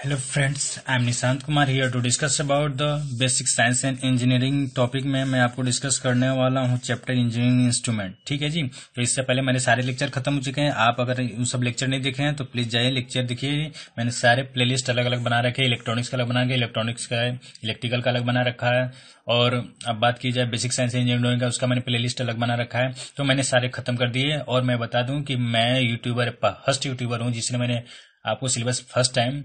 Hello friends I am Nishant Kumar here to discuss about the basic science and engineering topic में मैं आपको discuss करने वाला हूँ चैप्टर इंजीनियरिंग इंस्ट्रूमेंट ठीक है जी? तो इससे पहले मेरे सारे लेक्चर खत्म हो चुके हैं। आप अगर उन सब लेक्चर नहीं देखे हैं तो प्लीज़ जाइए लेक्चर देखिए। मैंने सारे प्लेलिस्ट अलग अलग बना रखे इलेक्ट्रॉनिक्स का अलग बना के इलेक्ट्रॉनिक्स का इलेक्ट्रिकल का अलग बना रखा है। और अब बात की जाए बेसिक साइंस इंजीनियरिंग का, उसका मैंने प्लेलिस्ट अलग बना रखा है। तो मैंने सारे खत्म कर दिए और मैं बता दूँ कि मैं यूट्यूबर फ़र्स्ट यूट्यूबर हूँ, जिसने मैंने आपको सिलेबस फ़र्स्ट टाइम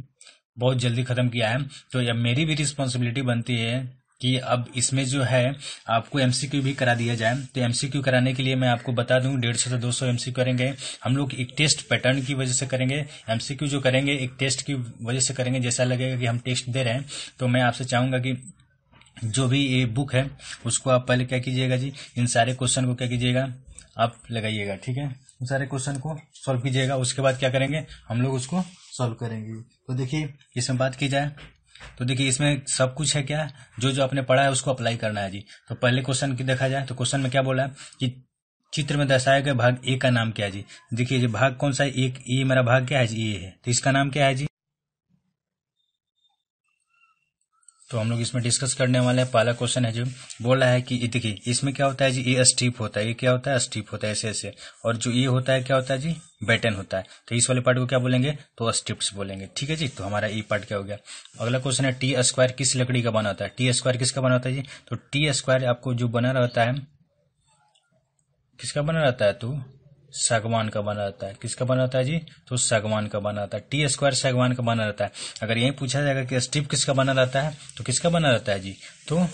बहुत जल्दी खत्म किया है। तो अब मेरी भी रिस्पॉन्सिबिलिटी बनती है कि अब इसमें जो है, आपको एमसीक्यू भी करा दिया जाए। तो एमसीक्यू कराने के लिए मैं आपको बता दूँ, डेढ़ सौ से दो सौ एमसीक्यू करेंगे। हम लोग एक टेस्ट पैटर्न की वजह से करेंगे। एमसीक्यू जो करेंगे, एक टेस्ट की वजह से करेंगे। जैसा लगेगा कि हम टेस्ट दे रहे हैं तो मैं आपसे चाहूँगा कि जो भी ये बुक है, उसको आप पहले क्या कीजिएगा जी? इन सारे क्वेश्चन को क्या कीजिएगा? आप लगाइएगा, ठीक है? सारे क्वेश्चन को सॉल्व कीजिएगा, उसके बाद क्या करेंगे? हम लोग उसको सॉल्व करेंगे। तो देखिए इसमें बात की जाए तो देखिए, इसमें सब कुछ है क्या? जो जो आपने पढ़ा है, उसको अप्लाई करना है जी। तो पहले क्वेश्चन की देखा जाए तो क्वेश्चन में क्या बोला है? कि चित्र में दर्शाया गया भाग ए का नाम क्या है जी? देखिए जी भाग कौन सा है? एक, ये मेरा भाग क्या है जी? ए है। तो इसका नाम क्या है जी? तो हम लोग इसमें डिस्कस करने वाले हैं। पहला क्वेश्चन है जो, बोल है कि देखिए, इसमें क्या होता है जी? ये स्टीप होता है। ये क्या होता है? स्टीप होता है, ऐसे ऐसे। और जो ये होता है, क्या होता है जी? बैटन होता है। तो इस वाले पार्ट को क्या बोलेंगे? तो स्टिप्स बोलेंगे। ठीक है जी? तो हमारा ई पार्ट क्या हो गया? अगला क्वेश्चन है टी स्क्वायर किस लकड़ी का बना होता है? टी स्क्वायर किसका बना होता है जी? तो टी स्क्वायर आपको जो बना रहता है, किसका बना रहता है तो? सागवान का बना रहता है। किसका बना रहता है जी? तो सागवान का बना रहता है। टी स्क्वायर सागवान का बना रहता है। अगर यही पूछा जाएगा कि स्टिप किसका बना रहता है तो किसका बना रहता है जी? तो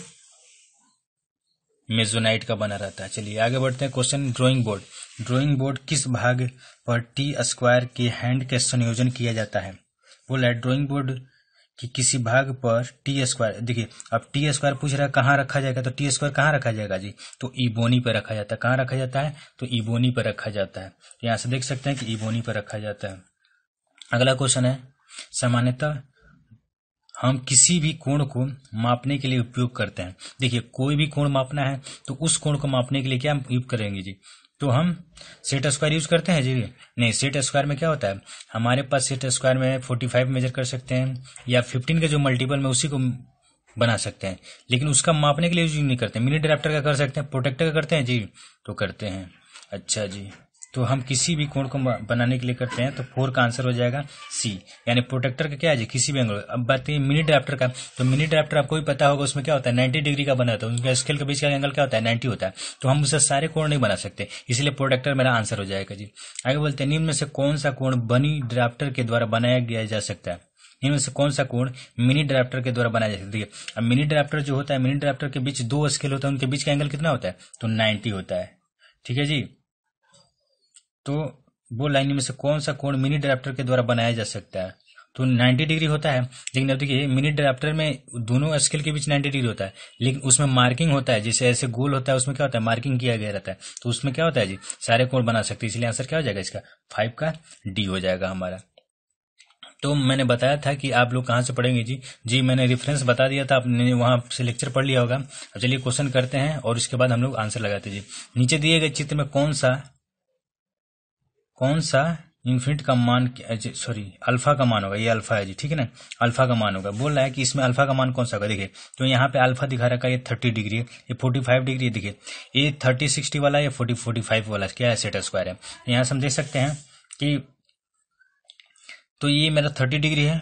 मेजोनाइट का बना रहता है। चलिए आगे बढ़ते हैं question drawing board. Drawing board किस भाग पर टी स्क्वायर के हैंड के संयोजन किया जाता है? बोला है ड्राइंग बोर्ड कि किसी भाग पर टी स्क्वायर, देखिए, अब टी स्क्वायर पूछ रहा है कहाँ रखा जाएगा तो टी स्क्वायर कहाँ रखा जाएगा जी? तो इबोनी पर रखा जाता है। कहाँ रखा जाता है? तो इबोनी पर रखा जाता है। तो यहाँ से देख सकते हैं कि इबोनी पर रखा जाता है। अगला क्वेश्चन है, सामान्यतः हम किसी भी कोण को मापने के लिए उपयोग करते हैं। देखिए, कोई भी कोण मापना है तो उस कोण को मापने के लिए क्या उपयोग करेंगे जी? तो हम सेट स्क्वायर यूज़ करते हैं जी? नहीं, सेट स्क्वायर में क्या होता है? हमारे पास सेट स्क्वायर में फोर्टी फाइव मेजर कर सकते हैं, या फिफ्टीन के जो मल्टीपल में उसी को बना सकते हैं, लेकिन उसका मापने के लिए यूज़ नहीं करते। मिनी ड्राफ्टर का कर सकते हैं, प्रोटेक्टर का करते हैं जी? तो करते हैं। अच्छा जी। तो हम किसी भी कोण को बनाने के लिए करते हैं तो फोर का आंसर हो जाएगा सी। यानी प्रोटेक्टर का क्या है किसी भी एंगल अब बात है मिनी ड्राफ्टर का तो मिनी ड्राफ्टर आपको भी पता होगा, उसमें क्या होता है? नाइन्टी डिग्री का बना होता है। उनका स्केल के बीच का एंगल क्या होता है? नाइन्टी होता है। तो हम उसे सारे कोण नहीं बना सकते। इसलिए प्रोटेक्टर मेरा आंसर हो जाएगा जी। आगे बोलते हैं, निम्न में से कौन सा कोण बनी ड्राफ्टर के द्वारा बनाया गया जा सकता है? इनमें से कौन सा कोण मिनी ड्राफ्टर के द्वारा बनाया जा सकता है? अब मिनी ड्राफ्टर जो होता है, मिनी ड्राफ्टर के बीच दो स्केल होता है, उनके बीच का एंगल कितना होता है? तो नाइन्टी होता है। ठीक है जी? तो वो लाइन में से कौन सा कोण मिनी ड्राफ्टर के द्वारा बनाया जा सकता है? तो 90 डिग्री होता है, लेकिन अब देखिए, मिनी ड्राफ्टर में दोनों स्केल के बीच 90 डिग्री होता है, लेकिन उसमें मार्किंग होता है, जैसे ऐसे गोल होता है, उसमें क्या होता है? मार्किंग किया गया रहता है। तो उसमें क्या होता है जी? सारे कोण बना सकते हैं, इसलिए आंसर क्या हो जाएगा इसका? फाइव का डी हो जाएगा हमारा। तो मैंने बताया था कि आप लोग कहाँ से पढ़ेंगे जी? जी, मैंने रेफरेंस बता दिया था, आपने वहाँ से लेक्चर पढ़ लिया होगा। चलिए क्वेश्चन करते हैं, और उसके बाद हम लोग आंसर लगाते जी। नीचे दिए गए चित्र में कौन सा कौन सा इन्फिनिट का मान सॉरी अल्फ़ा का मान होगा, ये अल्फ़ा है जी, ठीक है ना? अल्फ़ा का मान होगा। बोल रहा है कि इसमें अल्फ़ा का मान कौन सा होगा? देखिए तो यहाँ पे अल्फ़ा दिखा रखा है, ये थर्टी डिग्री है, ये फोर्टी फाइव डिग्री है, देखिए, ये थर्टी सिक्सटी वाला है फोर्टी फोर्टी फाइव वाला क्या है? सेट स्क्वायर है। यहाँ से हम देख सकते हैं कि तो ये मेरा थर्टी डिग्री है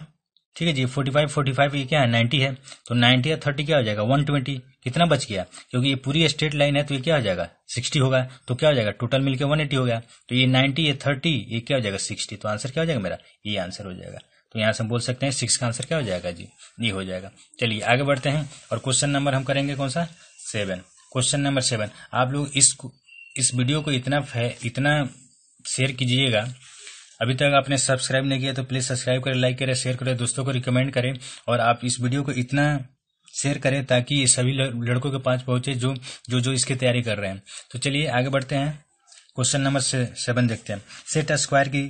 ठीक है जी फोर्टी फाइव फोर्टी फाइव ये क्या है नाइन्टी है। तो नाइन्टी या थर्टी क्या हो जाएगा? वन ट्वेंटी कितना बच गया? क्योंकि ये पूरी स्ट्रेट लाइन है तो ये क्या हो जाएगा? सिक्सटी होगा। तो क्या हो जाएगा? टोटल मिलकर वन एटी हो गया। तो ये नाइन्टी ये थर्टी ये क्या हो जाएगा? सिक्सटी तो आंसर क्या हो जाएगा मेरा? ये आंसर हो जाएगा। तो यहाँ से हम बोल सकते हैं सिक्स का आंसर क्या हो जाएगा जी? ये हो जाएगा। चलिए, आगे बढ़ते हैं। और क्वेश्चन नंबर हम करेंगे कौन सा? सेवन क्वेश्चन नंबर सेवन आप लोग इस इस वीडियो को इतना इतना शेयर कीजिएगा अभी तक आपने सब्सक्राइब नहीं किया तो प्लीज़ सब्सक्राइब करें लाइक करें शेयर करें, दोस्तों को रिकमेंड करें और आप इस वीडियो को इतना शेयर करें ताकि सभी लड़कों के पास पहुँचे जो जो जो इसकी तैयारी कर रहे हैं। तो चलिए आगे बढ़ते हैं। क्वेश्चन नंबर सेवन देखते हैं। सेट स्क्वायर की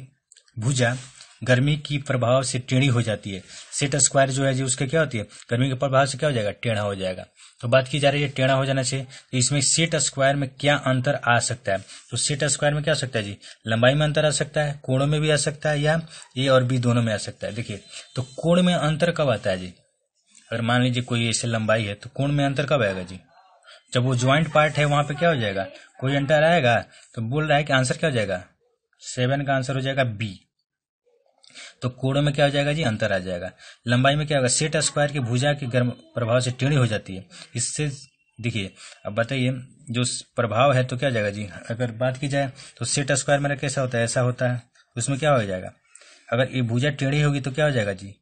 भुजा गर्मी की प्रभाव से टेढ़ी हो जाती है। सेट स्क्वायर जो है जी, उसके क्या होती है? गर्मी के प्रभाव से क्या हो जाएगा? टेढ़ा हो जाएगा। तो बात की जा रही है टेढ़ा हो जाना चाहिए। तो इसमें सेट स्क्वायर में क्या अंतर आ सकता है? तो सेट स्क्वायर में क्या आ सकता है जी? लंबाई में अंतर आ सकता है, कोणों में भी आ सकता है या ए और बी दोनों में आ सकता है? देखिए तो कोण में अंतर कब आता है जी? अगर मान लीजिए कोई ऐसे लंबाई है तो कोण में अंतर कब आएगा जी? जब वो ज्वाइंट पार्ट है, वहाँ पे क्या हो जाएगा? कोई अंतर आएगा? तो बोल रहा है कि आंसर क्या हो जाएगा? सेवन का आंसर हो जाएगा बी तो कोणों में क्या हो जाएगा जी? अंतर आ जाएगा। लंबाई में क्या होगा? सेट स्क्वायर की भुजा के गर्म प्रभाव से टेढ़ी हो जाती है। इससे देखिए, अब बताइए, जो प्रभाव है तो क्या जाएगा जी? अगर बात की जाए तो सेट स्क्वायर मेरा कैसा होता है? ऐसा होता है। उसमें क्या हो जाएगा? अगर ये भुजा टेढ़ी होगी तो क्या हो जाएगा जी?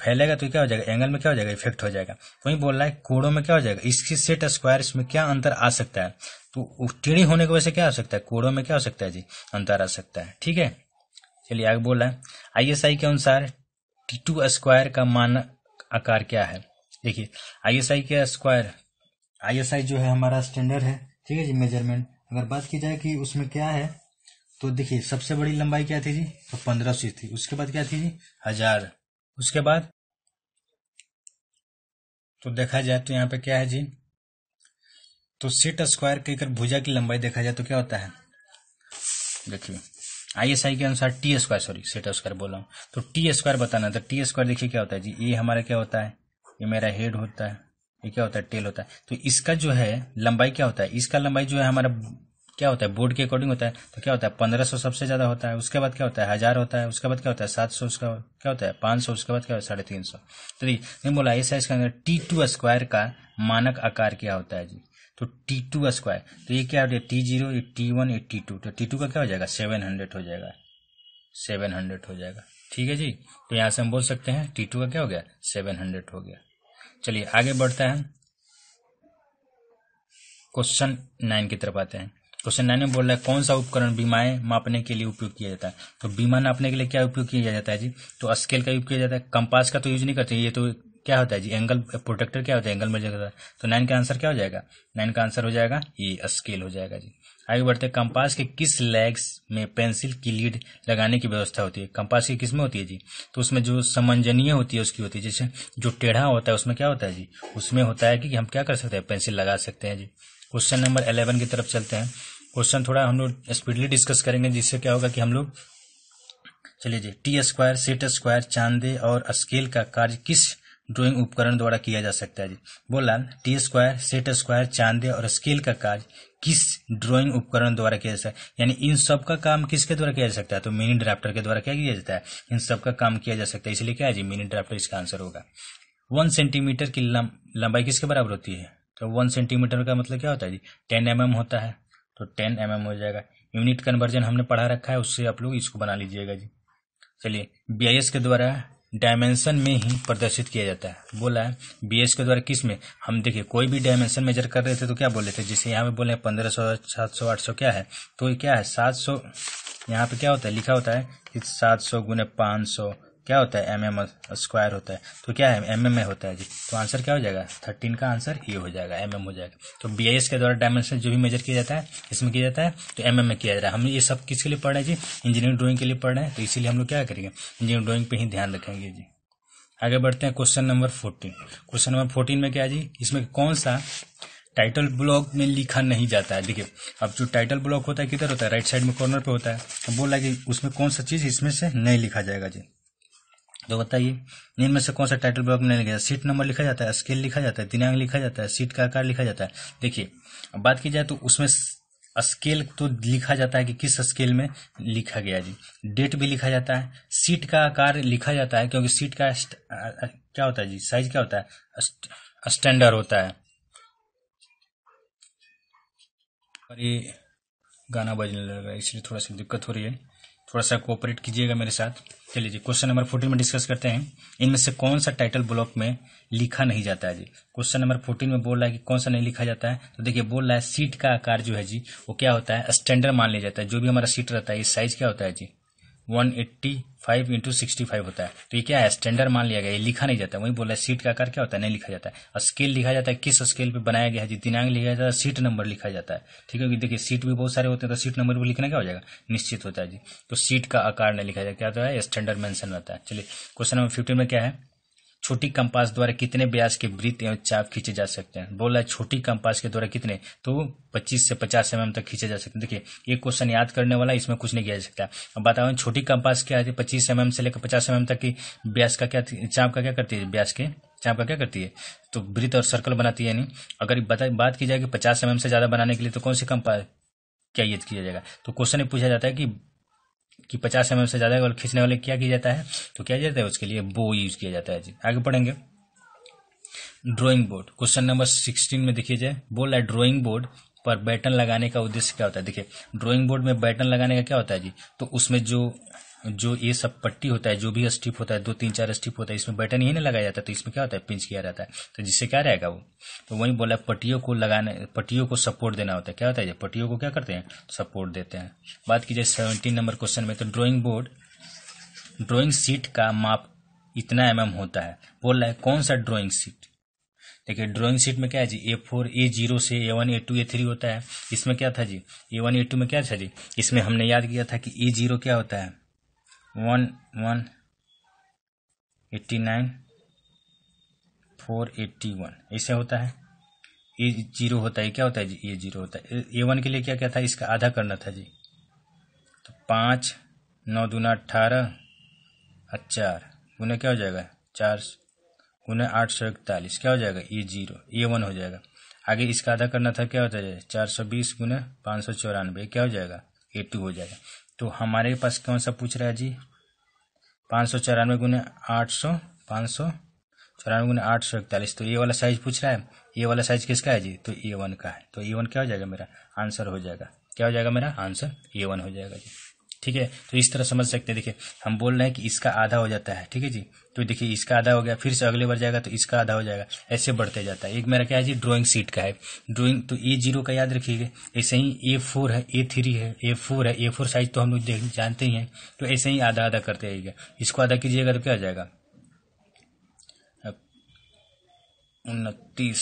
फैलेगा तो क्या हो जाएगा? एंगल में क्या हो जाएगा? इफ़ेक्ट हो जाएगा। वही बोल रहा है, कोड़ों में क्या हो जाएगा? इसकी सेट स्क्वायर में क्या अंतर आ सकता है? तो टेढ़ी होने की वजह से क्या हो सकता है? कोड़ों में क्या हो सकता है जी? अंतर आ सकता है। ठीक है? चलिए आगे बोल है। आईएसआई के अनुसार टी टू स्क्वायर का मानक आकार क्या है? देखिए आईएसआई के स्क्वायर आईएसआई जो है हमारा स्टैंडर्ड है, ठीक है जी मेज़रमेंट अगर बात की जाए कि उसमें क्या है तो देखिए, सबसे बड़ी लंबाई क्या थी जी? तो पंद्रह सौ थी। उसके बाद क्या थी जी? हज़ार। उसके बाद तो देखा जाए तो यहाँ पे क्या है जी? तो सीट स्क्वायर की अगर भुजा की लंबाई देखा जाए तो क्या होता है? देखिए। आईएसआई के अनुसार T square sorry set square बोला हूँ तो टी स्क्वायर बताना तो टी स्क्वायर देखिए क्या होता है जी ये हमारा क्या होता है ये मेरा हेड होता है ये क्या होता है टेल होता है तो इसका जो है लंबाई क्या होता है इसका लंबाई जो है हमारा क्या होता है बोर्ड के अकॉर्डिंग होता है तो क्या होता है पंद्रह सौ सबसे ज़्यादा होता है उसके बाद क्या होता है हज़ार होता है उसके बाद क्या होता है सात सौ उसका क्या होता है पाँच सौ उसके बाद क्या होता है साढ़े तीन सौ तो नहीं बोला इस साइज़ के टी टू स्क्वायर का मानक आकार क्या होता है जी तो टी टू स्क्वायर तो ये क्या हो टी ज़ीरो टी वन ये टी टू तो टी टू का क्या हो जाएगा? सेवन हंड्रेड हो जाएगा। सेवन हंड्रेड हो जाएगा। ठीक है जी? तो यहाँ से हम बोल सकते हैं टी टू का क्या हो गया? सेवन हंड्रेड हो गया। चलिए आगे बढ़ता है। क्वेश्चन नाइन की तरफ़ आते हैं। क्वेश्चन नाइन में बोल रहा है, कौन सा उपकरण बीमाएँ मापने के लिए उपयोग किया जाता है? तो बीमा नापने के लिए क्या उपयोग किया जाता है जी? तो स्केल का उपयोग किया जाता है। कंपास का तो यूज़ नहीं करते ये तो क्या होता है जी? एंगल प्रोटेक्टर क्या होता है? एंगल मेजर करता है। तो नाइन का आंसर क्या हो जाएगा? नाइन का आंसर हो जाएगा, ये स्केल हो जाएगा जी। आगे बढ़ते हैं। कंपास के किस लेग्स में पेंसिल की लीड लगाने की व्यवस्था होती है? कंपास की किसमें होती है जी? तो उसमें जो समंजनीय होती है, उसकी होती है। जैसे जो टेढ़ा होता है, उसमें क्या होता है जी? उसमें होता है कि हम क्या कर सकते हैं? पेंसिल लगा सकते हैं जी। क्वेश्चन नंबर इलेवन की तरफ़ चलते हैं। क्वेश्चन थोड़ा हम लोग स्पीडली डिस्कस करेंगे, जिससे क्या होगा कि हम लोग, चलिए जी टी स्क्वायर सेट स्क्वायर चांदे और स्केल का कार्य किस ड्राइंग उपकरण द्वारा किया जा सकता है जी। बोला टी स्क्वायर सेट स्क्वायर चांदे और स्केल का कार्य किस ड्राइंग उपकरण द्वारा किया जा सकता है? यानी इन सब का काम किसके द्वारा किया जा सकता है? तो मिनी ड्राफ्टर के द्वारा क्या किया जाता है। इन सब का काम किया जा सकता है, इसलिए क्या है जी? मिनी ड्राफ्टर इसका आंसर होगा। वन सेंटीमीटर की लंबाई किसके बराबर होती है? तो वन सेंटीमीटर का मतलब क्या होता है जी? टेन एम mm होता है तो टेन एम mm हो जाएगा। यूनिट कन्वर्जन हमने पढ़ा रखा है, उससे आप लोग इसको बना लीजिएगा जी। चलिए बीआईएस के द्वारा डायमेंशन में ही प्रदर्शित किया जाता है। बोला है बीएस के द्वारा किसमें? हम देखिए, कोई भी डायमेंशन मेजर कर रहे थे तो क्या बोले थे? जैसे यहाँ पे बोले पंद्रह सौ, सात सौ, आठ सौ क्या है? तो क्या है? सात सौ, यहाँ पे क्या होता है? लिखा होता है कि सात सौ गुने पाँच सौ क्या होता है? एम एम स्क्वायर होता है। तो क्या है? एम एम होता है जी। तो आंसर क्या हो जाएगा? थर्टीन का आंसर ये हो जाएगा। एम एम हो जाएगा। तो बी आई एस के द्वारा डायमेंशन जो भी मेजर किया जाता है, इसमें किया जाता है तो एम एम में किया जाता है। हम ये सब किसके लिए पढ़ रहे हैं जी? इंजीनियरिंग ड्राइंग के लिए पढ़ रहे हैं। तो इसीलिए हम लोग क्या करेंगे? इंजीनियरिंग ड्राइंग पे ही ध्यान रखेंगे जी। आगे बढ़ते हैं question number fourteen question number fourteen में क्या जी? इसमें कौन सा टाइटल ब्लॉक में लिखा नहीं जाता है? देखिए, अब जो टाइटल ब्लॉक होता है, किधर होता है? राइट साइड में कॉर्नर पे होता है। तो बोला कि उसमें कौन सा चीज़ इसमें से नहीं लिखा जाएगा जी। तो बताइए, इनमें से कौन सा टाइटल ब्लॉक नहीं लिखा जाता सीट नंबर लिखा जाता है स्केल लिखा जाता है, दिनांक लिखा जाता है सीट का आकार लिखा जाता है। देखिए, अब बात की जाए तो उसमें स्केल तो लिखा जाता है कि किस स्केल में लिखा गया जी। डेट भी लिखा जाता है सीट का आकार लिखा जाता है, क्योंकि सीट का क्या होता है जी? साइज़ क्या होता है? स्टैंडर्ड होता है। और ये गाना बजने लग रहा है इसलिए थोड़ा सा दिक्कत हो रही है। थोड़ा सा कोऑपरेट कीजिएगा मेरे साथ। चलिए जी क्वेश्चन नंबर फोर्टीन में डिस्कस करते हैं। इनमें से कौन सा टाइटल ब्लॉक में लिखा नहीं जाता है जी? क्वेश्चन नंबर फोर्टीन में बोल रहा है कि कौन सा नहीं लिखा जाता है? तो देखिए, बोल रहा है सीट का आकार जो है जी, वो क्या होता है? स्टैंडर्ड मान लिया जाता है। जो भी हमारा सीट रहता है, ये साइज़ क्या होता है जी? One eighty five into sixty five होता है। तो ये क्या है? स्टैंडर्ड मान लिया गया। ये लिखा नहीं जाता। वही बोला सीट का आकार क्या होता है? नहीं लिखा जाता है। और स्केल लिखा जाता है। किस स्केल पे बनाया गया है? दिनांक लिखा जाता है सीट नंबर लिखा जाता है। ठीक है? देखिए सीट भी बहुत सारे होते हैं तो सीट नंबर भी लिखना क्या हो जाएगा? निश्चित होता है जी। तो सीट का आकार नहीं लिखा जाता। क्या होता है? स्टैंडर्ड मैंशन होता है। चलिए क्वेश्चन नंबर फिफ्टीन में क्या है? छोटी कंपास द्वारा कितने ब्याज के वृत्त एवं चाप खींचे जा सकते हैं? बोला छोटी कंपास के द्वारा कितने? तो 25 से 50 एम तक खींचे जा सकते हैं। देखिए, ये क्वेश्चन याद करने वाला, इसमें कुछ नहीं किया जा सकता। अब बताओ, छोटी कंपास क्या है? पच्चीस एम से लेकर पचास एम तक की ब्याज का क्या, चाप का क्या करती है? ब्याज के चाप का क्या करती है? तो वृत्त और सर्कल बनाती है नहीं अगर बात की जाए कि पचास एम से ज़्यादा बनाने के लिए तो कौन सी कंपास क्या यूज़ किया जाएगा? तो क्वेश्चन पूछा जाता है कि कि पचास एम से ज़्यादा खींचने वाले क्या किया जाता है तो क्या जाता है, उसके लिए बो यूज़ किया जाता है जी। आगे पढ़ेंगे। Drawing board question number sixteen में देखिए जाए। बोल है ड्राइंग बोर्ड पर बैटन लगाने का उद्देश्य क्या होता है? देखिए ड्राइंग बोर्ड में बैटन लगाने का क्या होता है जी? तो उसमें जो जो ये सब पट्टी होता है, जो भी स्टिप होता है, दो तीन चार स्टिप होता है, इसमें बटन ही नहीं लगाया जाता तो इसमें क्या होता है? पिंच किया रहता है। तो जिससे क्या रहेगा वो? तो वही बोला, पट्टियों को लगाने, पट्टियों को सपोर्ट देना होता है। क्या होता है? पट्टियों को क्या करते हैं? सपोर्ट देते हैं। बात की जाए सेवनटीन नंबर क्वेश्चन में तो ड्रॉइंग बोर्ड ड्रॉइंग सीट का माप इतना एम mm होता है। बोल रहा है, कौन सा ड्रॉइंग सीट देखिए ड्राइंग शीट में क्या है जी? ए फोर ए ज़ीरो से A one A two A three होता है। इसमें क्या था जी? ए वन ए टू में क्या था जी? इसमें हमने याद किया था कि ए ज़ीरो क्या होता है? One one eighty nine four eighty one ऐसे होता है? ए ज़ीरो होता है क्या होता है? जी ए ज़ीरो होता है। ए वन के लिए क्या क्या था? इसका आधा करना था जी। तो पाँच, नौ दूना अट्ठारह चार। गुना क्या हो जाएगा? चार, गुना आठ सौ इकतालीस। क्या हो जाएगा? ए ज़ीरो ए वन हो जाएगा। आगे इसका आधा करना था, क्या होता है? चार सौ बीस गुना पाँच सौ चौरानवे। क्या हो जाएगा? ए टू हो जाएगा। तो हमारे पास कौन सा पूछ रहा है जी? पाँच सौ चौरानवे गुने आठ सौ, पाँच सौ चौरानवे गुने आठ सौ इकतालीस। तो ये वाला साइज़ पूछ रहा है? ये वाला साइज़ किसका है जी? तो ए वन का है। तो ए वन क्या हो जाएगा मेरा? आंसर हो जाएगा। क्या हो जाएगा मेरा? आंसर ए वन हो जाएगा जी। ठीक है? तो इस तरह समझ सकते हैं। देखिए, हम बोल रहे हैं कि इसका आधा हो जाता है, ठीक है जी? तो देखिए, इसका आधा हो गया, फिर से अगले बार जाएगा तो इसका आधा हो जाएगा। ऐसे बढ़ते जाता है। एक मेरा क्या है जी? ड्राइंग सीट का है। ड्राइंग तो ए ज़ीरो का याद रखिएगा। ऐसे ही ए फोर है ए थ्री है ए फोर है ए फोर साइज़ तो हम लोग जानते ही हैं। तो ऐसे ही आधा आधा करते आइएगा इसको आधा कीजिएगा तो क्या आ जाएगा? उनतीस,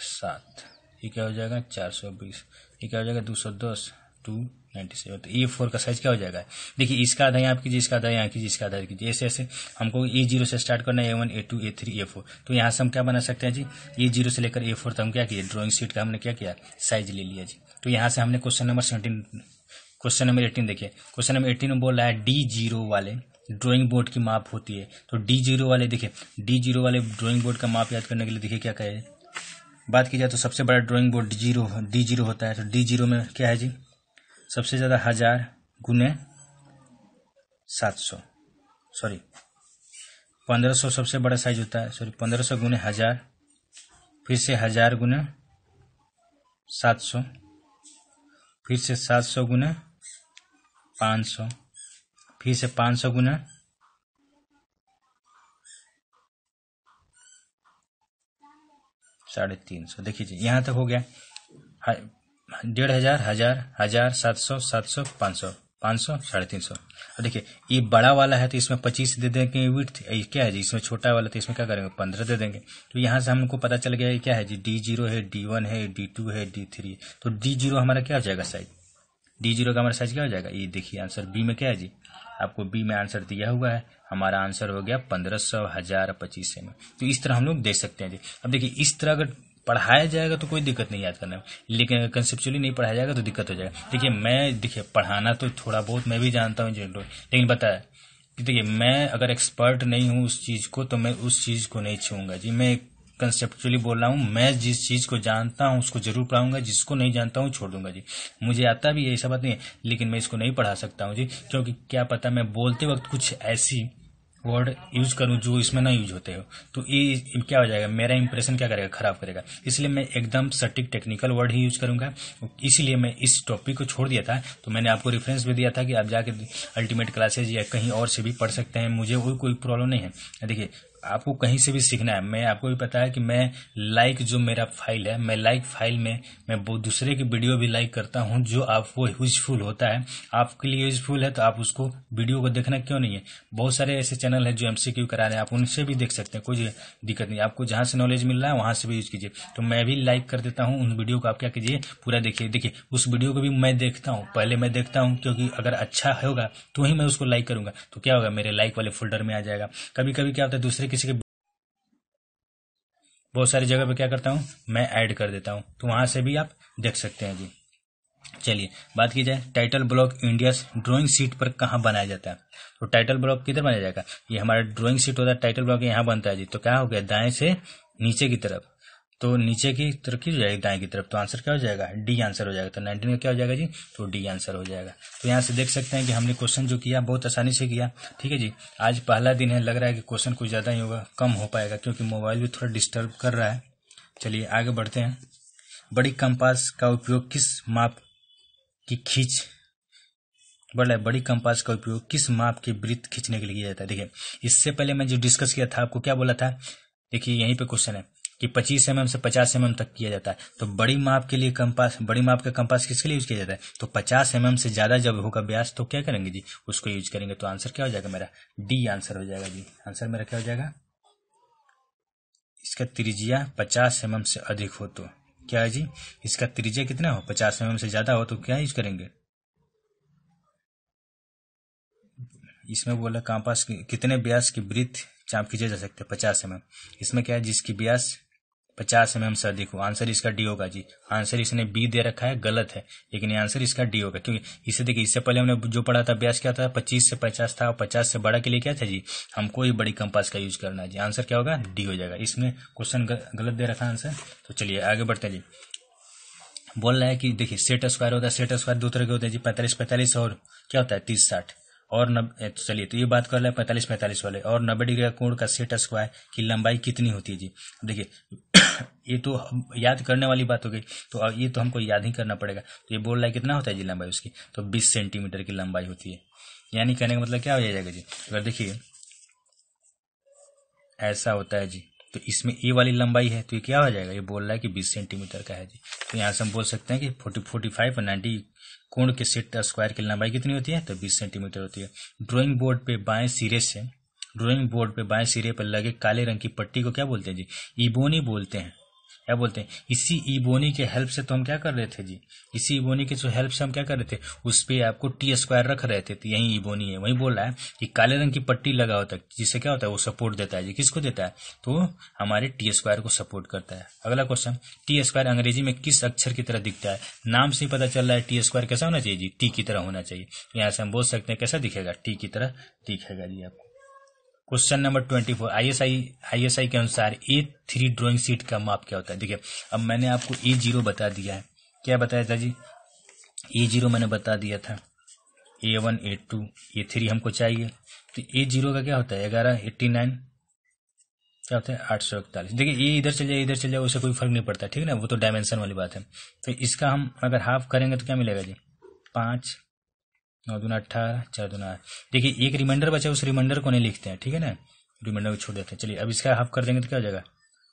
सात। ये क्या हो जाएगा? चार सौ बीस। ये क्या हो जाएगा? दो सौ दस टू नाइन्टी सेवन तो ए फोर का साइज़ क्या हो जाएगा? देखिए, इसका आधा यहाँ कीजिए, इसका आधा यहाँ कीजिए, इसका आधा कीजिए। ऐसे ऐसे हमको ए ज़ीरो से स्टार्ट करना है A one A two A three A four तो यहाँ से हम क्या बना सकते हैं जी? ए ज़ीरो से लेकर ए फोर तक हम क्या किए? ड्रॉइंग शीट का हमने क्या किया? साइज़ ले लिया जी। तो यहाँ से हमने question number seventeen question number eighteen देखिए। क्वेश्चन नंबर एटीन में बोल रहा है डी ज़ीरो वाले ड्राइंग बोर्ड की माप होती है। तो डी ज़ीरो वाले देखिए डी ज़ीरो वाले ड्राइंग बोर्ड का माप याद करने के लिए देखिए क्या कहे। बात की जाए तो सबसे बड़ा drawing board zero D zero होता है। तो डी ज़ीरो में क्या है जी? सबसे ज़्यादा हज़ार गुने सात सौ। सॉरी पंद्रह सौ सबसे बड़ा साइज़ होता है। सॉरी पंद्रह सौ गुने हज़ार, फिर से हज़ार गुने सात सौ, फिर से सात सौ गुने पाँच सौ, फिर से पाँच सौ गुना साढ़े तीन सौ। देखिए यहाँ तक हो गया। डेढ़ हज़ार हज़ार हज़ार, सात सौ सात सौ, पाँच सौ पाँच सौ, साढ़े तीन सौ। और देखिए, ये बड़ा वाला है तो इसमें पच्चीस दे देंगे विथ क्या है जी? इसमें छोटा वाला तो इसमें क्या करेंगे? पंद्रह दे देंगे। तो यहाँ से हमको पता चल गया क्या है जी? डी ज़ीरो है डी वन है डी टू है डी थ्री तो डी ज़ीरो हमारा क्या हो जाएगा साइज़ डी ज़ीरो का हमारा साइज़ क्या हो जाएगा? ये देखिए आंसर बी में क्या है जी? आपको बी में आंसर दिया हुआ है। हमारा आंसर हो गया पंद्रह सौ, हज़ार, पच्चीस में तो इस तरह हम लोग देख सकते हैं जी। अब देखिए, इस तरह अगर पढ़ाया जाएगा तो कोई दिक्कत नहीं याद करने में। लेकिन अगर कंसेप्चुअली नहीं पढ़ाया जाएगा तो दिक्कत हो जाएगा। देखिए, मैं, देखिए, पढ़ाना तो थोड़ा बहुत मैं भी जानता हूँ लेकिन बताया कि देखिए, मैं अगर एक्सपर्ट नहीं हूँ उस चीज़ को तो मैं उस चीज़ को नहीं छूँगा जी, मैं कंसेप्चुअली बोल रहा हूँ, मैं जिस चीज़ को जानता हूँ उसको ज़रूर पढ़ाऊँगा, जिसको नहीं जानता हूँ छोड़ दूँगा। जी, मुझे आता भी ऐसा बात नहीं है, लेकिन मैं इसको नहीं पढ़ा सकता हूँ। जी, क्योंकि क्या पता मैं बोलते वक्त कुछ ऐसी वर्ड यूज़ करूँ जो इसमें ना यूज़ होते हो। तो ये क्या हो जाएगा? मेरा इंप्रेशन क्या करेगा? खराब करेगा। इसलिए मैं एकदम सटीक टेक्निकल वर्ड ही यूज़ करूँगा। इसीलिए मैं इस टॉपिक को छोड़ दिया था। तो मैंने आपको रेफरेंस भी दिया था कि आप जाके अल्टीमेट क्लासेज या कहीं और से भी पढ़ सकते हैं। मुझे वो कोई प्रॉब्लम नहीं है। देखिए आपको कहीं से भी सीखना है। मैं आपको भी पता है कि मैं लाइक जो मेरा फ़ाइल है, मैं लाइक फ़ाइल में, मैं दूसरे की वीडियो भी लाइक करता हूँ जो आपको यूजफुल होता है। आपके लिए यूजफुल है तो आप उसको वीडियो को देखना क्यों नहीं है? बहुत सारे ऐसे चैनल है जो एमसीक्यू करा रहे हैं, आप उनसे भी देख सकते हैं, कोई दिक्कत नहीं। आपको जहाँ से नॉलेज मिल रहा है, वहाँ से भी यूज़ कीजिए। तो मैं भी लाइक कर देता हूँ, उन वीडियो को आप क्या कीजिए, पूरा देखिए। देखिए, उस वीडियो को भी मैं देखता हूँ, पहले मैं देखता हूँ, क्योंकि अगर अच्छा होगा तो ही मैं उसको लाइक करूँगा। तो क्या होगा, मेरे लाइक वाले फोल्डर में आ जाएगा। कभी कभी क्या होता है, दूसरे किसी के बहुत सारी जगह पे क्या करता हूँ, मैं ऐड कर देता हूँ। तो वहाँ से भी आप देख सकते हैं जी। चलिए, बात की जाए title block India drawing sheet पर कहाँ बनाया जाता है? तो टाइटल ब्लॉक किधर बनाया जाएगा? ये हमारा ड्राइंग सीट होता है टाइटल ब्लॉक यहाँ बनता है जी। तो क्या हो गया, दाएँ से नीचे की तरफ़। तो नीचे की तरफ़ की हो जाएगी, दाएँ की तरफ़। तो आंसर क्या हो जाएगा? डी आंसर हो जाएगा। तो नाइनटीन का क्या हो जाएगा जी? तो डी आंसर हो जाएगा। तो यहाँ से देख सकते हैं कि हमने क्वेश्चन जो किया, बहुत आसानी से किया। ठीक है जी? आज पहला दिन है, लग रहा है कि क्वेश्चन कुछ ज़्यादा ही होगा, कम हो पाएगा, क्योंकि मोबाइल भी थोड़ा डिस्टर्ब कर रहा है। चलिए, आगे बढ़ते हैं। बड़ी कंपास का उपयोग किस माप की खींच है? बड़ी कंपास का उपयोग किस माप के वृत्त खींचने के लिए किया जाता है? देखिए, इससे पहले मैं जो डिस्कस किया था, आपको क्या बोला था? देखिए, यहीं पे क्वेश्चन है। कि 25 एम से 50 एम तक किया जाता है। तो बड़ी माप के लिए कंपास, बड़ी माप का कंपास किसके लिए यूज़ किया जाता है? तो 50 एम से ज़्यादा जब होगा ब्यास तो क्या करेंगे जी? उसको यूज़ करेंगे तो आंसर क्या हो जाएगा मेरा? डी आंसर हो जाएगा जी। आंसर मेरा क्या हो जाएगा? इसका त्रिज्या पचास एम से अधिक हो तो क्या है जी? इसका त्रिज्या कितना हो? पचास एम से ज़्यादा हो तो क्या यूज़ करेंगे? इसमें बोला कांपास कितने ब्यास की वृत्त चाप खींचे जा सकते हैं? पचास एम इसमें क्या है? जिसकी ब्यास पचास एम से अधिक हो आंसर इसका डी होगा जी। आंसर इसने बी दे रखा है, गलत है। लेकिन आंसर इसका डी होगा, क्योंकि इसे देखिए, इससे पहले हमने जो पढ़ा था ब्यास क्या था, पच्चीस से पचास था, और पचास से बड़ा के लिए क्या था जी? हमको ही बड़ी कंपास का यूज़ करना है जी। आंसर क्या होगा? डी हो जाएगा। इसमें क्वेश्चन गलत दे रखा आंसर। तो चलिए, आगे बढ़ते जी। बोल रहा है कि देखिए, सेट स्क्वायर होता है, सेट स्क्वायर दो तरह के होते हैं जी। पैंतालीस पैंतालीस और क्या होता है? तीस, साठ। और नब चलिए तो ये बात कर हैं पैंतालीस पैंतालीस वाले। और नब्बे डिग्री का कोण का सेट स्क्वायर की लंबाई कितनी होती है जी? देखिए ये तो याद करने वाली बात हो गई। तो ये तो हमको याद ही करना पड़ेगा। तो ये बोल रहा है, कितना होता है जी लंबाई उसकी? तो बीस सेंटीमीटर की लंबाई होती है। यानी कहने का मतलब क्या हो जाएगा जी? अगर देखिए, ऐसा होता है जी तो इसमें ए वाली लंबाई है तो ये क्या हो जाएगा? ये बोल रहा है कि 20 सेंटीमीटर का है जी। तो यहाँ से हम बोल सकते हैं कि 40 45 और 90 कोण के सेट स्क्वायर की लंबाई कितनी होती है? तो 20 सेंटीमीटर होती है। ड्राइंग बोर्ड पे बाएँ सिरे से, ड्राइंग बोर्ड पे बाएँ सिरे पर लगे काले रंग की पट्टी को क्या बोलते हैं जी? इबोनी बोलते हैं। क्या बोलते हैं? इसी ईबोनी के हेल्प से तो हम क्या कर रहे थे जी? इसी ईबोनी के जो हेल्प से हम क्या कर रहे थे? उस पर आपको टी स्क्वायर रख रहे थे तो यही ईबोनी है। वही बोल रहा है कि काले रंग की पट्टी लगा होता है जिससे क्या होता है? वो सपोर्ट देता है जी। किसको देता है? तो हमारे टी स्क्वायर को सपोर्ट करता है। अगला क्वेश्चन टी स्क्वायर अंग्रेज़ी में किस अक्षर की तरह दिखता है? नाम से ही पता चल रहा है टी स्क्वायर कैसा होना चाहिए जी? टी की तरह होना चाहिए। यहाँ से हम बोल सकते हैं, कैसा दिखेगा? टी की तरह दिखेगा जी आपको। Question number twenty four I S I I S I के अनुसार ए थ्री ड्रॉइंग सीट का माप क्या होता है? देखिए, अब मैंने आपको ए ज़ीरो बता दिया है। क्या बताया था जी? ए ज़ीरो मैंने बता दिया था। A one A two A three हमको चाहिए। तो ए ज़ीरो का क्या होता है? ग्यारह, एट्टी नाइन, क्या होता है? आठ सौ इकतालीस। देखिए, ये इधर चल जाए, इधर चल जाए उससे कोई फ़र्क नहीं पड़ता, ठीक है ना? वो तो डायमेंशन वाली बात है। तो इसका हम, अगर हाफ़ करेंगे तो क्या मिलेगा जी? पाँच नौ दूना अट्ठारह चार दूना देखिए, एक रिमाइंडर बचा उस रिमाइंडर को नहीं लिखते हैं, ठीक है ना? रिमाइंडर को छोड़ देते हैं। चलिए, अब इसका हाफ़ कर देंगे तो क्या हो जाएगा?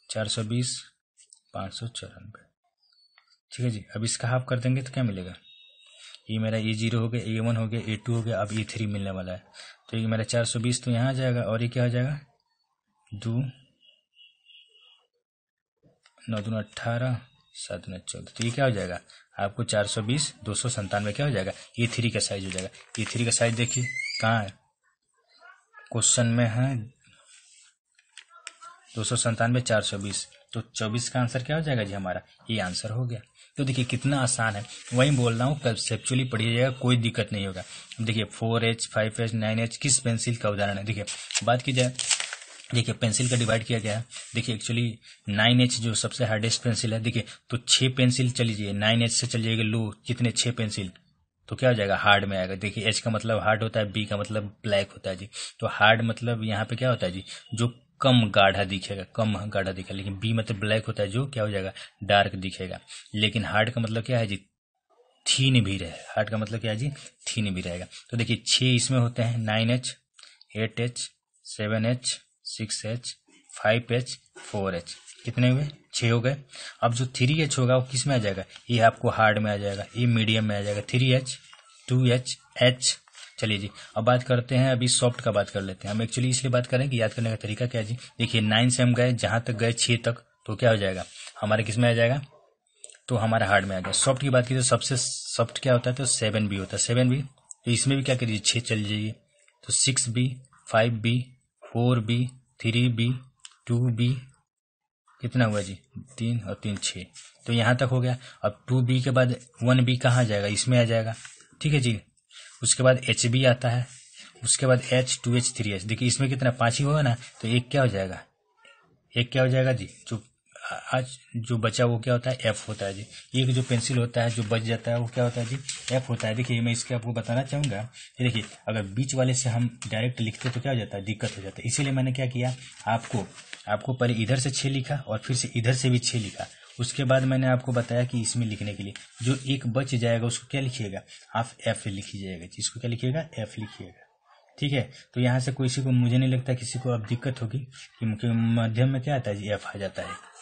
चार सौ बीस, पाँच सौ चौरानवे। ठीक है जी, अब इसका हाफ़ कर देंगे तो क्या मिलेगा? ये मेरा ए ज़ीरो हो गया ए वन हो गया ए टू हो गया, अब ए थ्री मिलने वाला है। तो ये मेरा चार सौ बीस तो यहाँ आ जाएगा, और ये क्या हो जाएगा? दो, नौ दूना अट्ठारह सात दूना चौदह तो ये क्या हो जाएगा? आपको चार सौ बीस, दो सौ संतानवे क्या हो जाएगा? ए थ्री का साइज़ हो जाएगा। ए थ्री का साइज़ देखिए, कहाँ है? क्वेश्चन में है दो सौ संतानवे चार सौ बीस। तो चौबीस का आंसर क्या हो जाएगा जी हमारा? ये आंसर हो गया। तो देखिए कितना आसान है। वही बोल रहा हूँ कंसेप्चुअली जाएगा, कोई दिक्कत नहीं होगा। देखिए four H five H nine H किस पेंसिल का उदाहरण है? देखिए, बात की जाए देखिए, पेंसिल का डिवाइड किया गया। है देखिए एक्चुअली नाइन एच जो सबसे हार्डेस्ट पेंसिल है, देखिए तो छह पेंसिल चली जाइए नाइन एच से चल जाएगा लो कितने छह पेंसिल तो क्या हो जाएगा? हार्ड में आएगा। देखिए एच का मतलब हार्ड होता है बी का मतलब ब्लैक होता है जी। तो हार्ड मतलब यहाँ पे क्या होता है जी? जो कम गाढ़ा दिखेगा, कम गाढ़ा दिखेगा, लेकिन बी मतलब ब्लैक होता है, जो क्या हो जाएगा? डार्क दिखेगा। लेकिन हार्ड का मतलब क्या है जी? थीन भी रहे। हार्ड का मतलब क्या है जी? थीन भी रहेगा। तो देखिए, छह इसमें होते हैं nine H eight H seven H six H, five H, four H. कितने हुए? छह हो गए। अब जो थ्री एच होगा, वो किसमें आ जाएगा? ये आपको हार्ड में आ जाएगा, ये मीडियम में आ जाएगा। Three H, two H H. चलिए जी, अब बात करते हैं, अभी सॉफ्ट का बात कर लेते हैं। हम एक्चुअली इसलिए बात करें कि याद करने का तरीका क्या जी? देखिए, नाइन से हम गए, जहाँ तक गए, छह तक तो क्या हो जाएगा? हमारे किसमें आ जाएगा? तो हमारा हार्ड में आ गया। सॉफ्ट की बात की तो सबसे सॉफ्ट क्या होता है? तो सेवन बी होता है। सेवन बी तो इसमें भी क्या करिए? छह चल जाइए। तो six B, five B, four B three B, two B, कितना हुआ जी? तीन और तीन छः तो यहाँ तक हो गया। अब टू बी के बाद वन बी कहाँ जाएगा? इसमें आ जाएगा। ठीक है जी? उसके बाद एच बी आता है। उसके बाद H, two H, three H. देखिए, इसमें कितना? पाँच ही होगा ना? तो एक क्या हो जाएगा? एक क्या हो जाएगा जी? जो आज जो बचा वो क्या होता है? एफ़ होता है जी। एक जो पेंसिल होता है, जो बच जाता है, वो क्या होता है जी? एफ़ होता है। देखिए, मैं इसके आपको बताना चाहूँगा। देखिए, अगर बीच वाले से हम डायरेक्ट लिखते तो क्या हो जाता है? दिक्कत हो जाता है। इसीलिए मैंने क्या किया, आपको आपको पहले इधर से छः लिखा और फिर से इधर से भी छः लिखा। उसके बाद मैंने आपको बताया कि इसमें लिखने के लिए जो एक बच जाएगा, उसको क्या लिखिएगा? आप एफ़ लिखी जाएगा इसको क्या लिखिएगा? एफ़ लिखिएगा। ठीक है? तो यहाँ से किसी को, मुझे नहीं लगता किसी को अब दिक्कत होगी कि मध्यम में क्या आता है जी? एफ़ आ जाता है।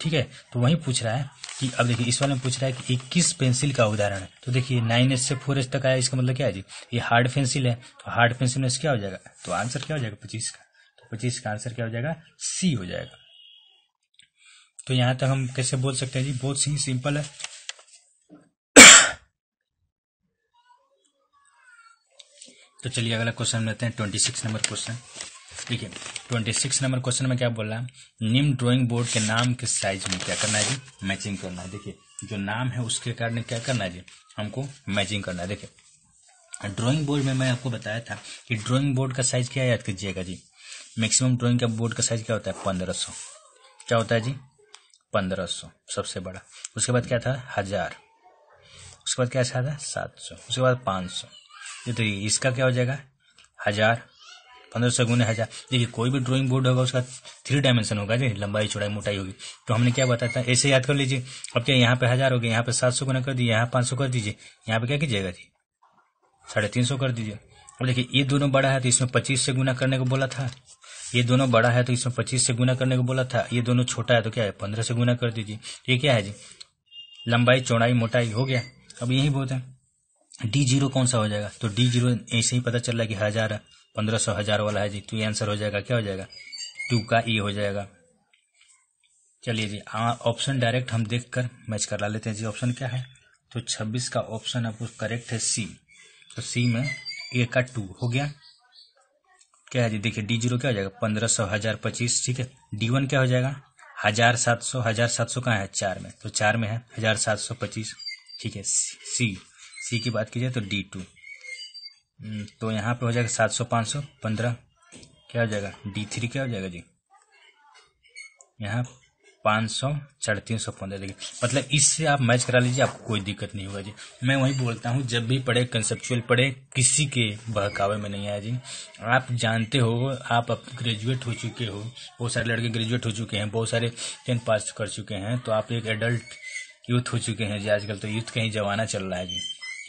ठीक है? तो वही पूछ रहा है कि, अब देखिए, इस वाले में पूछ रहा है कि इक्कीस पेंसिल का उदाहरण है। तो देखिए नाइन एच से फोर एच तक आया, इसका मतलब क्या है जी? ये हार्ड पेंसिल है तो हार्ड पेंसिल में क्या हो जाएगा? तो आंसर क्या हो जाएगा? पच्चीस का। तो पच्चीस का आंसर क्या हो जाएगा? सी हो जाएगा। तो यहाँ तक हम कैसे बोल सकते हैं जी? बहुत सी सिंपल है। तो चलिए, अगला क्वेश्चन लेते हैं ट्वेंटी सिक्स नंबर क्वेश्चन देखिए ट्वेंटी सिक्स नंबर क्वेश्चन में क्या बोल? है निम्न ड्राइंग बोर्ड के नाम के साइज़ में क्या करना है जी? मैचिंग करना है। देखिए, जो नाम है उसके कारण क्या करना है जी? हमको मैचिंग करना है। देखिए ड्राइंग बोर्ड में मैं आपको बताया था कि ड्राइंग बोर्ड का साइज़ क्या याद कीजिएगा जी। मैक्सिमम ड्राइंग का बोर्ड का साइज़ क्या होता है? पंद्रह सौ। क्या होता है जी? पंद्रह सौ। सबसे बड़ा। उसके बाद क्या था? हज़ार। उसके बाद क्या था? सात सौ। उसके बाद पाँच सौ। ये तो इसका क्या हो जाएगा? हज़ार। पंद्रह सौ गुने हज़ार। देखिए, कोई भी ड्राइंग बोर्ड होगा, उसका थ्री डायमेंशन होगा। जी, लंबाई, चौड़ाई, मोटाई होगी। तो हमने क्या बताया था? ऐसे याद कर लीजिए। अब क्या यहाँ पे हज़ार हो गया यहाँ पे सात सौ गुना कर दीजिए, यहाँ पाँच सौ कर दीजिए। यहाँ पे क्या कीजिएगा जी? साढ़े तीन सौ कर दीजिए। अब देखिए, ये दोनों बड़ा है तो इसमें पच्चीस से गुना करने को बोला था। ये दोनों बड़ा है तो इसमें पच्चीस से गुना करने को बोला था। ये दोनों छोटा है तो क्या है? पंद्रह से गुना कर दीजिए। ये क्या है जी? लंबाई, चौड़ाई, मोटाई हो गया। अब यही बोलते हैं डी ज़ीरो कौन सा हो जाएगा? तो डी ज़ीरो ऐसे ही पता चल रहा है कि हज़ार है। पंद्रह सौ हज़ार वाला है जी। तो ये आंसर हो जाएगा, क्या हो जाएगा? टू का ई हो जाएगा। चलिए जी ऑप्शन डायरेक्ट हम देख कर मैच करा लेते हैं जी। ऑप्शन क्या है? तो छब्बीस का ऑप्शन आपको करेक्ट है सी तो सी में ए का टू हो गया। क्या है जी? देखिए डी ज़ीरो क्या हो जाएगा? पंद्रह सौ हज़ार पच्चीस, ठीक है? डी वन क्या हो जाएगा? हज़ार सात सौ, हज़ार सात सौ कहाँ है? चार में। तो चार में है, हज़ार सात सौ पच्चीस। ठीक है सी सी की बात की जाए तो डी टू तो यहाँ पे हो जाएगा सात सौ, पाँच सौ, पंद्रह। क्या हो जाएगा? डी थ्री क्या हो जाएगा जी? यहाँ पाँच सौ, साढ़े तीन सौ, पंद्रह। देखिए मतलब इससे आप मैच करा लीजिए, आपको कोई दिक्कत नहीं होगा जी। मैं वही बोलता हूँ, जब भी पढ़े कंसेप्चुअल पढ़े, किसी के बहकावे में नहीं आया जी। आप जानते हो, आप ग्रेजुएट हो चुके हो, बहुत सारे लड़के ग्रेजुएट हो चुके हैं, बहुत सारे टेंथ पास कर चुके हैं तो आप एक एडल्ट यूथ हो चुके हैं जी। आजकल तो यूथ का ही जमाना चल रहा है जी।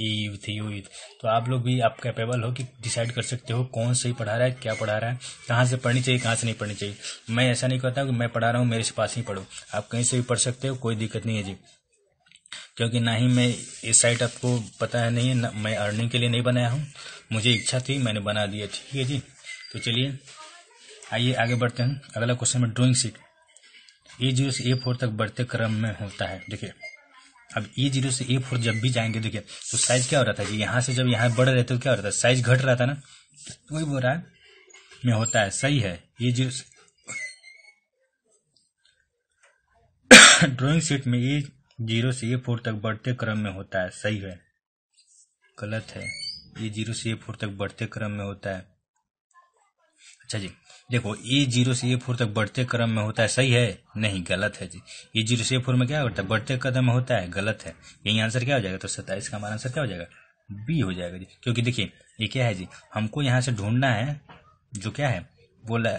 यूथ यूथ तो आप लोग भी आप कैपेबल हो कि डिसाइड कर सकते हो कौन सही पढ़ा रहा है, क्या पढ़ा रहा है, कहाँ से पढ़नी चाहिए, कहाँ से नहीं पढ़नी चाहिए। मैं ऐसा नहीं कहता कि मैं पढ़ा रहा हूँ, मेरे से पास ही पढ़ो। आप कहीं से भी पढ़ सकते हो, कोई दिक्कत नहीं है जी। क्योंकि ना ही मैं इस साइट आपको पता है नहीं है मैं अर्निंग के लिए नहीं बनाया हूँ। मुझे इच्छा थी, मैंने बना दिया ठीक है जी। तो चलिए, आइए, आगे बढ़ते हैं। अगला क्वेश्चन में ड्राइंग सीट ए ज़ीरो से ए फोर तक बढ़ते क्रम में होता है, देखिए। अब ए ज़ीरो से ए फोर जब भी जाएँगे, देखिए तो साइज़ क्या हो रहा था कि यहाँ से जब यहाँ बढ़ रहे तो क्या हो रहा था? साइज़ घट रहा था ना? वही बोल रहा है, में होता है, सही है। ए ज़ीरो से ड्राइंग शीट में ए ज़ीरो से ए फोर तक बढ़ते क्रम में होता है, सही है। गलत है। ए ज़ीरो से ए फोर तक बढ़ते क्रम में होता है। अच्छा जी देखो ए ज़ीरो से ए फोर तक बढ़ते क्रम में होता है, सही है? नहीं, गलत है जी। ए ज़ीरो से ए फोर में क्या होता है? बढ़ते कदम में होता है, गलत है। यही आंसर क्या हो जाएगा? तो सत्ताईस का हमारा आंसर क्या हो जाएगा? बी हो जाएगा जी। क्योंकि देखिए, ये क्या है जी? हमको यहाँ से ढूंढना है, जो क्या है, बोला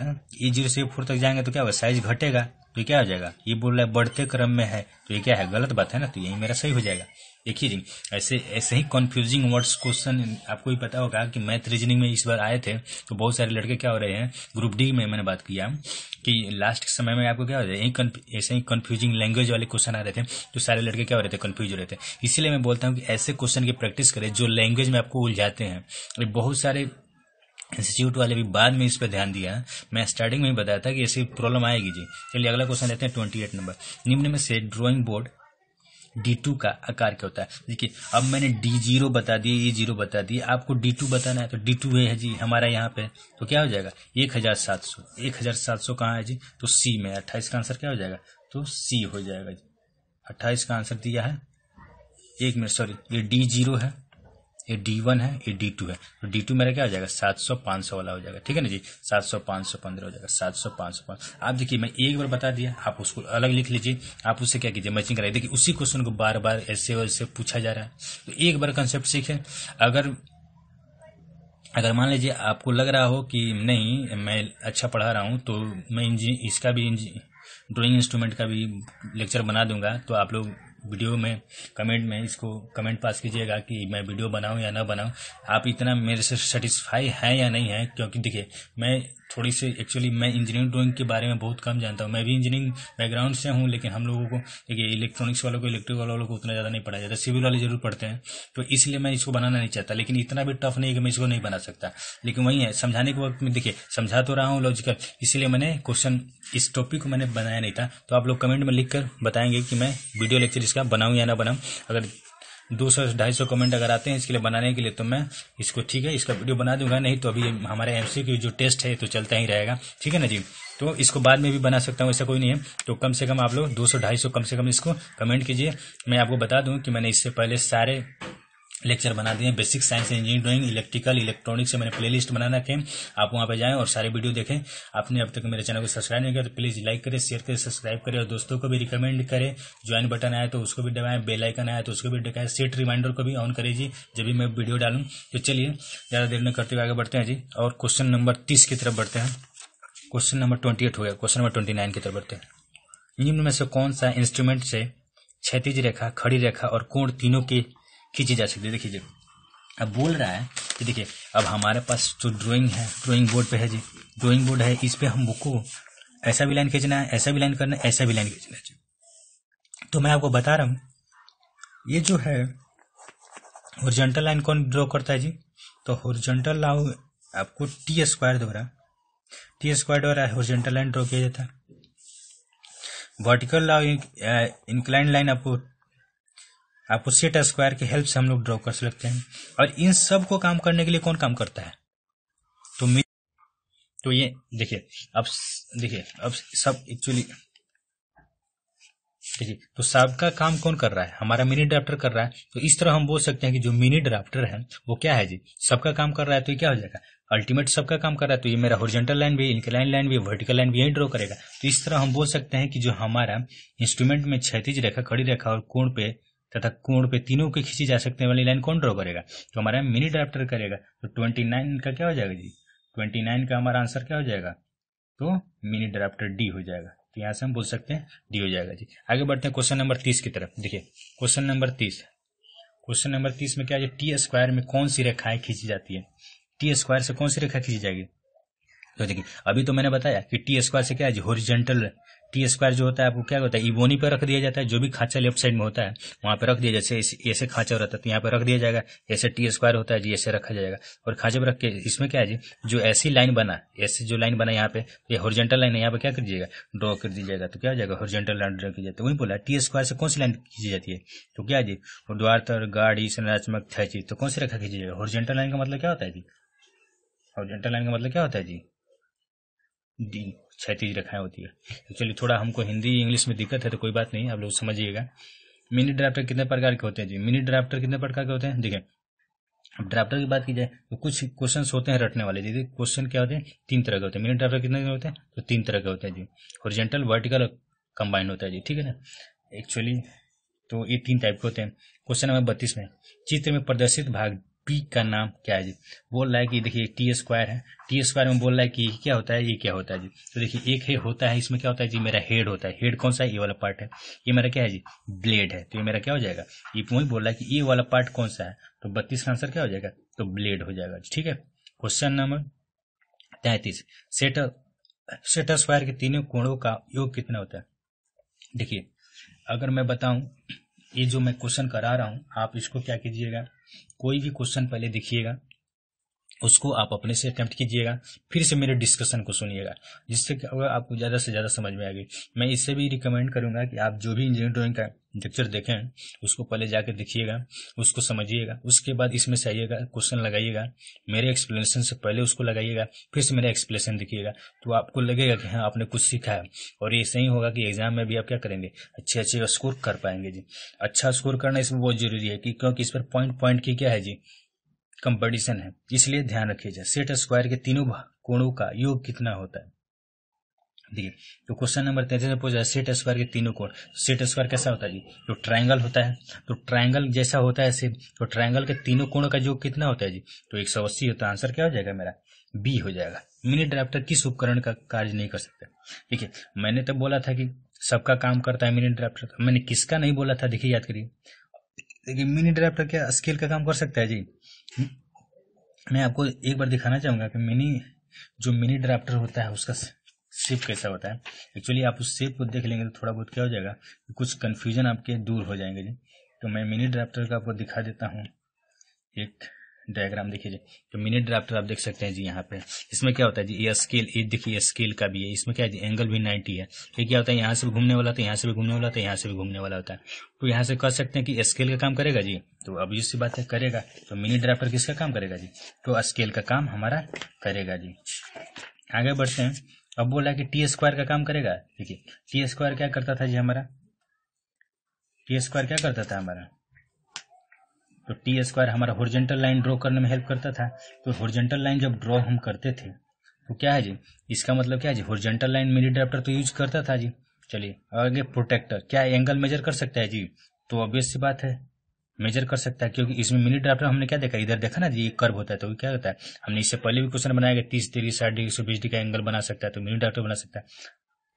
ए ज़ीरो से ए फोर तक जाएँगे तो क्या होगा? साइज़ घटेगा। तो क्या हो जाएगा? ये बोल रहा है, बढ़ते क्रम में है। तो ये क्या है? गलत बात है ना? तो यही मेरा सही हो जाएगा। देखिए जी ऐसे ऐसे ही कंफ्यूजिंग वर्ड्स क्वेश्चन आपको भी पता होगा कि मैथ रीजनिंग में इस बार आए थे तो बहुत सारे लड़के क्या हो रहे हैं ग्रुप डी में मैंने बात किया, कि लास्ट के समय में आपको क्या हो रहा है ऐसे ही कंफ्यूजिंग लैंग्वेज वाले क्वेश्चन आ रहे थे तो सारे लड़के क्या हो रहे थे कन्फ्यूज़ हो रहे थे। इसीलिए मैं बोलता हूँ कि ऐसे क्वेश्चन की प्रैक्टिस करें जो लैंग्वेज में आपको उलझाते हैं। बहुत सारे इंस्टीट्यूट वाले भी बाद में इस पर ध्यान दिया। मैं स्टार्टिंग में ही बताया था कि ऐसी प्रॉब्लम आएगी जी। चलिए अगला क्वेश्चन लेते हैं ट्वेंटी एट नंबर निम्न में से ड्राइंग बोर्ड डी टू का आकार क्या होता है? देखिए, अब मैंने डी ज़ीरो बता दी ये ज़ीरो बता दी आपको डी टू बताना है तो डी टू है जी, हमारा यहाँ पे तो क्या हो जाएगा? एक हज़ार सात सौ, एक हज़ार सात सौ कहाँ है जी? तो सी में, अट्ठाईस का आंसर क्या हो जाएगा? तो सी हो जाएगा जी। अट्ठाईस का आंसर दिया है, एक मिनट सॉरी ये डी ज़ीरो है ये डी वन है, ये डी टू है। तो डी टू मेरा क्या हो जाएगा? सात सौ सौ वाला हो जाएगा। ठीक है ना जी? सात सौ, पाँच सौ, पंद्रह हो जाएगा। सात सौ, पाँच सौ, पाँच आप देखिए, मैं एक बार बता दिया, आप उसको अलग लिख लीजिए। आप उससे क्या कीजिए मैचिंग कराइए। देखिए, उसी क्वेश्चन को बार बार ऐसे वैसे पूछा जा रहा है। तो एक बार कंसेप्ट सीखे। अगर अगर मान लीजिए आपको लग रहा हो कि नहीं, मैं अच्छा पढ़ा रहा हूँ तो मैं इसका भी ड्राइंग इंस्ट्रूमेंट का भी लेक्चर बना दूँगा। तो आप लोग वीडियो में, कमेंट में, इसको कमेंट पास कीजिएगा कि मैं वीडियो बनाऊँ या ना बनाऊँ। आप इतना मेरे से सेटिस्फाई हैं या नहीं है? क्योंकि देखिए, मैं थोड़ी सी एक्चुअली मैं इंजीनियरिंग ड्राइंग के बारे में बहुत कम जानता हूँ। मैं भी इंजीनियरिंग बैकग्राउंड से हूँ, लेकिन हम लोगों को देखिए इलेक्ट्रॉनिक्स वालों को इलेक्ट्रिक वालों को उतना ज़्यादा नहीं पढ़ाया जाता। सिविल वाले ज़रूर पढ़ते हैं तो इसलिए मैं इसको बनाना नहीं चाहता। लेकिन इतना भी टफ नहीं है कि मैं इसको नहीं बना सकता। लेकिन वही है, समझाने के वक्त में देखिए, समझा तो रहा हूँ लॉजिकल इसलिए मैंने क्वेश्चन इस टॉपिक को मैंने बनाया नहीं था। तो आप लोग कमेंट में लिख कर बताएँगे कि मैं वीडियो लेक्चर इसका बनाऊँ या ना बनाऊँ। अगर दो सौ, ढाई सौ कमेंट अगर आते हैं इसके लिए बनाने के लिए तो मैं इसको ठीक है, इसका वीडियो बना दूँगा। नहीं तो अभी हमारे एमसी की जो टेस्ट है तो चलता ही रहेगा। ठीक है ना जी? तो इसको बाद में भी बना सकता हूँ, ऐसा कोई नहीं है। तो कम से कम आप लोग दो सौ, ढाई सौ, कम से कम इसको कमेंट कीजिए। मैं आपको बता दूँ कि मैंने इससे पहले सारे लेक्चर बना दिए basic science engineering, drawing, electrical, electronics से मैंने प्लेलिस्ट बना रखे आप वहाँ पे जाएँ और सारे वीडियो देखें। आपने अब तक मेरे चैनल को सब्सक्राइब नहीं किया तो प्लीज़ लाइक करें, शेयर करें, सब्सक्राइब करें और दोस्तों को भी रिकमेंड करें। ज्वाइन बटन आया तो उसको भी दबाएँ, बेल आइकन आया तो उसको भी दबाएँ। सेट रिमाइंडर को भी ऑन करिए जब भी मैं वीडियो डालूं। तो चलिए, ज़्यादा देर में करते हुए आगे बढ़ते हैं जी और क्वेश्चन नंबर तीस की तरफ़ बढ़ते हैं। क्वेश्चन नंबर ट्वेंटी हो गया। क्वेश्चन नंबर ट्वेंटी नाइन की तरफ़ बढ़ते हैं। निम्न में से कौन सा इंस्ट्रूमेंट से क्षैतिज रेखा, खड़ी रेखा और कोण तीनों की खींची जा सकती है। देखिए अब बोल रहा है कि देखिए, अब हमारे पास जो ड्राइंग है ड्राइंग बोर्ड पे है जी। ड्राइंग बोर्ड है, इस पे हम बुक को ऐसा भी लाइन खींचना है, ऐसा भी लाइन करना है, ऐसा भी लाइन खींचना है तो मैं आपको बता रहा हूँ, ये जो है होरिजेंटल लाइन कौन ड्रॉ करता है जी? तो होरिजेंटल लाउ आपको टी स्क्वायर द्वारा टी स्क्वायर द्वारा होरिजेंटल लाइन ड्रॉ किया जाता है। वर्टिकल लाउ इंक्लाइन लाइन आपको आपको सेट स्क्वायर की हेल्प से हम लोग ड्रॉ कर सकते हैं। और इन सबको काम करने के लिए कौन काम करता है? तो तो ये, देखिए, अब देखिए, अब सब एक्चुअली देखिए तो सबका काम कौन कर रहा है? हमारा मिनी ड्राफ्टर कर रहा है। तो इस तरह हम बोल सकते हैं कि जो मिनी ड्राफ्टर है, वो क्या है जी? सबका काम कर रहा है तो ये क्या हो जाएगा? अल्टीमेट सबका काम कर रहा है तो ये मेरा होरिजेंटल लाइन भी इंक्लाइन लाइन लाइन भी वर्टिकल लाइन भी यही ड्रॉ करेगा। तो इस तरह हम बोल सकते हैं कि जो हमारा इंस्ट्रूमेंट में क्षैतिज रेखा, खड़ी रेखा और कोण पे तथा कोण पे तीनों की खींची जा सकने वाली लाइन कौन ड्रॉ करेगा? तो हमारा मिनी ड्राफ्टर करेगा। तो ट्वेंटी नाइन का क्या हो जाएगा जी? ट्वेंटी नाइन का हमारा आंसर क्या हो जाएगा? तो मिनी ड्राफ्टर डी हो जाएगा। तो यहाँ से हम बोल सकते हैं डी हो जाएगा जी। आगे बढ़ते हैं क्वेश्चन नंबर तीस की तरफ़। देखिए क्वेश्चन नंबर तीस। क्वेश्चन नंबर तीस में क्या टी स्क्वायर में कौन सी रेखाएँ खींची जाती है? टी स्क्वायर से कौन सी रेखा खींची जाएगी? तो देखिए, अभी तो मैंने बताया कि टी स्क्वायर से क्या है जी? होरिजेंटल टी स्क्वायर जो होता है, आपको क्या होता है इबोनी पर रख दिया जाता है, जो भी खांचा लेफ़्ट साइड में होता है, वहाँ पर रख दिया जैसे ऐसे खांचा रहता है तो यहाँ पर रख दिया जाएगा, ऐसे टी स्क्वायर होता है जी, ऐसे रखा जाएगा। और खांचे पर रख के, इसमें क्या है जी, जो ऐसी लाइन बना, ऐसे जो लाइन बना यहाँ पे, ये होरिजेंटल लाइन है, यहाँ पे क्या कर दीजिएगा ड्रॉ कर दीजिएगा तो क्या हो जाएगा होरिजेंटल लाइन ड्रॉ की जाती है। वही बोला टी स्क्वायर से कौन सी लाइन खींची जाती है? तो क्या जी द्वार गाड़ी, संरचनात्मक थैची तो कौन सी रेखा खींची जाएगा? होरिजेंटल लाइन का मतलब क्या होता है जी? होरिजेंटल लाइन का मतलब क्या होता है जी? क्षैतिज रेखाएँ होती है। तो चलिए, थोड़ा हमको हिंदी इंग्लिश में दिक्कत है तो कोई बात नहीं, आप लोग समझिएगा। मिनी ड्राफ्टर कितने प्रकार के होते हैं जी? मिनी ड्राफ्टर कितने प्रकार के होते हैं? देखिए, अब ड्राफ्टर की बात की जाए तो कुछ क्वेश्चन होते हैं रटने वाले। जी क्वेश्चन क्या होते हैं? तीन तरह के होते हैं। मिनी ड्राफ्टर कितने होते हैं? तो तीन तरह के होते हैं जी। ओरिजेंटल वर्टिकल कंबाइंड होता है जी, ठीक है ना? एक्चुअली तो ये तीन टाइप के होते हैं। क्वेश्चन नंबर बत्तीस में, चित्र में प्रदर्शित भाग पी का नाम क्या है जी? बोल रहा है कि देखिए टी स्क्वायर है। टी स्क्वायर में बोल रहा है कि क्या होता है? ये क्या होता है जी? तो देखिए, एक है होता है, इसमें क्या होता है जी? मेरा हेड होता है। हेड कौन सा? है ये वाला पार्ट है। ये मेरा क्या है जी? ब्लेड है। तो ये मेरा क्या हो जाएगा? ये वही बोल रहा है कि ये वाला पार्ट कौन सा है? तो बत्तीस का आंसर क्या हो जाएगा? तो ब्लेड हो जाएगा ठीक है? क्वेश्चन नंबर तैतीस। सेट सेट स्क्वायर के तीनों कोणों का योग कितना होता है? देखिए, अगर मैं बताऊँ, ये जो मैं क्वेश्चन करा रहा हूँ, आप इसको क्या कीजिएगा? कोई भी क्वेश्चन पहले देखिएगा, उसको आप अपने से अटेम्प्ट कीजिएगा, फिर से मेरे डिस्कशन को सुनिएगा, जिससे क्या होगा आपको ज़्यादा से ज़्यादा समझ में आएगी मैं इससे भी रिकमेंड करूँगा कि आप जो भी इंजीनियरिंग ड्राइंग का लेक्चर देखें, उसको पहले जाके देखिएगा, उसको समझिएगा, उसके बाद इसमें से आइएगा क्वेश्चन लगाइएगा, मेरे एक्सप्लेनेशन से पहले उसको लगाइएगा, फिर से मेरा एक्सप्लेनेशन देखिएगा तो आपको लगेगा कि हाँ आपने कुछ सीखा है। और ये सही होगा कि एग्ज़ाम में भी आप क्या करेंगे? अच्छे अच्छे स्कोर कर पाएँगे जी। अच्छा स्कोर करना इसमें बहुत ज़रूरी है कि क्योंकि इस पर पॉइंट पॉइंट की क्या है जी? कंपटीशन है। इसलिए ध्यान रखिए सेट स्क्वायर के तीनों कोणों का योग कितना होता है? देखिए तो क्वेश्चन नंबर तैतीस में पूछा सेट स्क्वायर के तीनों कोण। सेट स्क्वायर कैसा होता है जी? तो ट्रायंगल होता है। तो ट्रायंगल जैसा होता है सेम तो ट्रायंगल के तीनों कोणों का योग कितना होता है जी? तो एक सौ अस्सी होता है। आंसर क्या हो जाएगा मेरा? बी हो जाएगा। मिनी ड्राफ्टर किस उपकरण का कार्य नहीं कर सकते? है मैंने तो बोला था कि सबका काम करता है मिनी ड्राफ्टर मैंने किसका नहीं बोला था? देखिए, याद करिए। देखिए मिनी ड्राफ्टर क्या स्केल का काम कर सकता है जी? मैं आपको एक बार दिखाना चाहूँगा कि मिनी जो मिनी ड्राफ्टर होता है, उसका शेप कैसा होता है? एक्चुअली आप उस शेप को देख लेंगे तो थोड़ा बहुत क्या हो जाएगा कुछ कन्फ्यूज़न आपके दूर हो जाएँगे जी। तो मैं मिनी ड्राफ्टर का आपको दिखा देता हूँ। एक डायग्राम देखिए जी। तो मिनी ड्राफ्टर आप देख सकते हैं जी यहाँ पे। इसमें क्या होता है जी? ये स्केल ये देखिए स्केल का भी है। इसमें क्या है जी? एंगल भी 90 है। ये क्या होता है? यहाँ से भी घूमने वाला तो यहाँ से भी घूमने वाला तो यहाँ से भी घूमने वाला होता है। तो यहाँ से कह सकते हैं कि स्केल का काम करेगा जी? तो अब इसी बात है करेगा। तो मिनी ड्राफ्टर किसका काम करेगा जी? तो स्केल का काम हमारा करेगा जी। आगे बढ़ते हैं। अब बोला कि टी स्क्वायर का काम करेगा? देखिए टी स्क्वायर क्या करता था जी हमारा? टी स्क्वायर क्या करता था हमारा? तो टी स्क्वायर हमारा होरिजेंटल लाइन ड्रॉ करने में हेल्प करता था। तो होरिजेंटल लाइन जब ड्रॉ हम करते थे तो क्या है जी? इसका मतलब क्या है जी? होरिजेंटल लाइन मिनी ड्राफ्टर तो यूज़ करता था जी। चलिए, आगे प्रोटेक्टर क्या एंगल मेजर कर सकता है जी? तो ऑब्वियस सी बात है। मेजर कर सकता है, क्योंकि इसमें मिनी ड्राफ्टर हमने क्या देखा? इधर देखा ना ये कर्व होता है तो क्या होता है? हमने इससे पहले भी क्वेश्चन बनाया तीस डिग्री, साठ डिग्री, सौ, बीस डिग्री का एंगल बना सकता है तो मिनी ड्राफ्ट बना सकता है।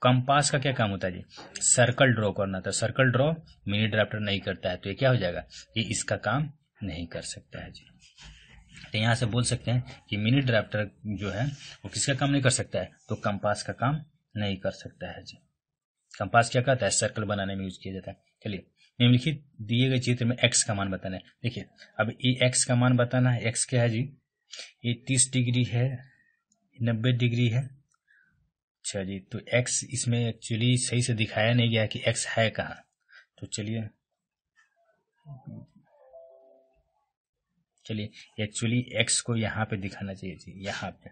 कंपास का क्या काम होता है जी? सर्कल ड्रॉ करना था सर्कल ड्रॉ मिनी ड्राफ्टर नहीं करता है तो ये क्या हो जाएगा? ये इसका काम नहीं कर सकता है जी। तो यहाँ से बोल सकते हैं कि मिनी ड्राफ्टर जो है, वो किसका काम नहीं कर सकता है? तो कंपास का काम नहीं कर सकता है जी। कंपास क्या कहता है? सर्कल बनाने में यूज़ किया जाता है। चलिए निम्नलिखित दिए गए चित्र में एक्स का मान बताना है। देखिए, अब ये एक्स का मान बताना है। एक्स क्या है जी? ये तीस डिग्री है, नब्बे डिग्री है। अच्छा जी तो एक्स इसमें एक्चुअली सही से दिखाया नहीं गया कि एक्स है कहाँ। तो चलिए चलिए एक्चुअली एक्स को यहाँ पे दिखाना चाहिए जी, यहाँ पे।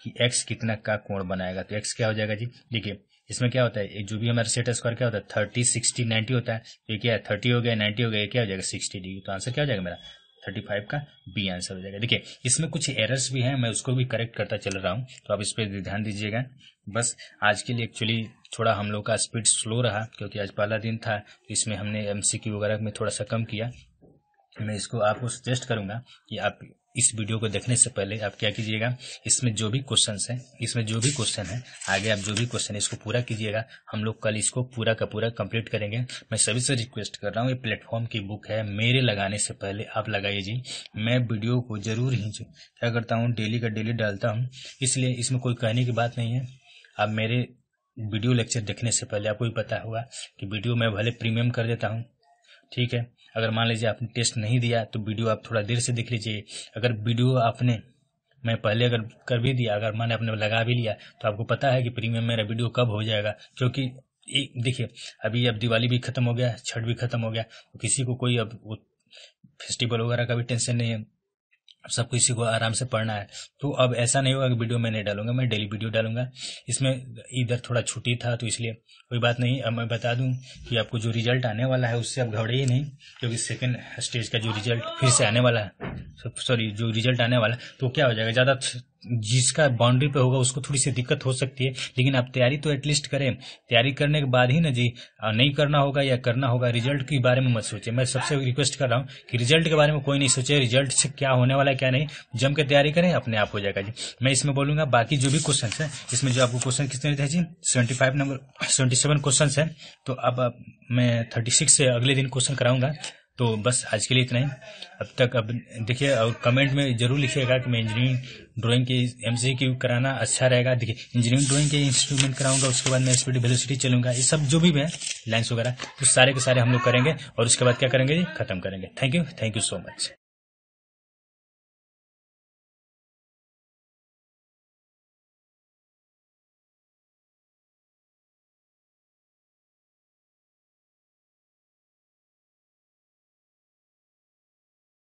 कि एक्स कितना का कोण बनाएगा तो एक्स क्या हो जाएगा जी? देखिए इसमें क्या होता है? जो भी हमारा सेट स्क्वायर क्या होता है? थर्टी सिक्सटी नाइन्टी होता है। ये क्या है थर्टी हो गया नाइन्टी हो गया क्या हो जाएगा सिक्सटी डिग्री तो आंसर क्या हो जाएगा मेरा? थर्टी फाइव का बी आंसर हो जाएगा। देखिए, इसमें कुछ एरर्स भी हैं, मैं उसको भी करेक्ट करता चल रहा हूँ। तो आप इस पर ध्यान दीजिएगा। बस, आज के लिए एक्चुअली थोड़ा हम लोग का स्पीड स्लो रहा, क्योंकि आज पहला दिन था तो इसमें हमने एमसीक्यू वगैरह में थोड़ा सा कम किया। मैं इसको आपको सजेस्ट करूँगा कि आप इस वीडियो को देखने से पहले आप क्या कीजिएगा, इसमें जो भी क्वेश्चन है, इसमें जो भी क्वेश्चन है, आगे आप जो भी क्वेश्चन है, इसको पूरा कीजिएगा। हम लोग कल इसको पूरा का पूरा कंप्लीट करेंगे। मैं सभी से रिक्वेस्ट कर रहा हूँ, ये प्लेटफॉर्म की बुक है, मेरे लगाने से पहले आप लगाइए जी। मैं वीडियो को ज़रूर ही क्या करता हूँ डेली का डेली डालता हूँ, इसलिए इसमें कोई कहने की बात नहीं है। आप मेरे वीडियो लेक्चर देखने से पहले आपको भी पता होगा कि वीडियो मैं भले प्रीमियम कर देता हूँ, ठीक है? अगर मान लीजिए आपने टेस्ट नहीं दिया तो वीडियो आप थोड़ा देर से देख लीजिए। अगर वीडियो आपने, मैं पहले अगर कर भी दिया, अगर मैंने अपने लगा भी लिया तो आपको पता है कि प्रीमियम मेरा वीडियो कब हो जाएगा। क्योंकि देखिए, अभी अब दिवाली भी खत्म हो गया, छठ भी खत्म हो गया तो किसी को कोई अब फेस्टिवल वगैरह का भी टेंशन नहीं है। सब किसी को आराम से पढ़ना है। तो अब ऐसा नहीं होगा कि वीडियो मैं नहीं डालूँगा, मैं डेली वीडियो डालूँगा। इसमें इधर थोड़ा छुट्टी था तो इसलिए कोई बात नहीं, अब मैं बता दूँ कि आपको जो रिज़ल्ट आने वाला है, उससे आप घबराइए नहीं, क्योंकि सेकेंड स्टेज का जो रिज़ल्ट फिर से आने वाला है। सॉरी जो रिज़ल्ट आने वाला है तो क्या हो जाएगा? ज़्यादा जिसका बाउंड्री पे होगा, उसको थोड़ी सी दिक्कत हो सकती है। लेकिन आप तैयारी तो एटलीस्ट करें। तैयारी करने के बाद ही ना जी नहीं करना होगा या करना होगा रिज़ल्ट के बारे में मत सोचे मैं सबसे रिक्वेस्ट कर रहा हूँ कि रिज़ल्ट के बारे में कोई नहीं सोचे रिज़ल्ट से क्या होने वाला है, क्या नहीं। जम के तैयारी करें, अपने आप हो जाएगा जी। मैं इसमें बोलूँगा, बाकी जो भी क्वेश्चन है, इसमें जो आपको क्वेश्चन कितने थे जी? सेवेंटी नंबर सेवेंटी क्वेश्चन है। तो अब मैं थर्टी से अगले दिन क्वेश्चन कराऊँगा। तो बस आज के लिए इतना ही। अब तक अब देखिए, और कमेंट में ज़रूर लिखिएगा कि मैं इंजीनियरिंग ड्राइंग के एम सी कराना अच्छा रहेगा। देखिए इंजीनियरिंग ड्राइंग के इंस्ट्रूमेंट कराऊँगा, उसके बाद मैं स्पीड वेलोसिटी चलूँगा, ये सब जो भी है लाइन्स वगैरह तो सारे के सारे हम लोग करेंगे, और उसके बाद क्या करेंगे खत्म करेंगे। Thank you thank you so much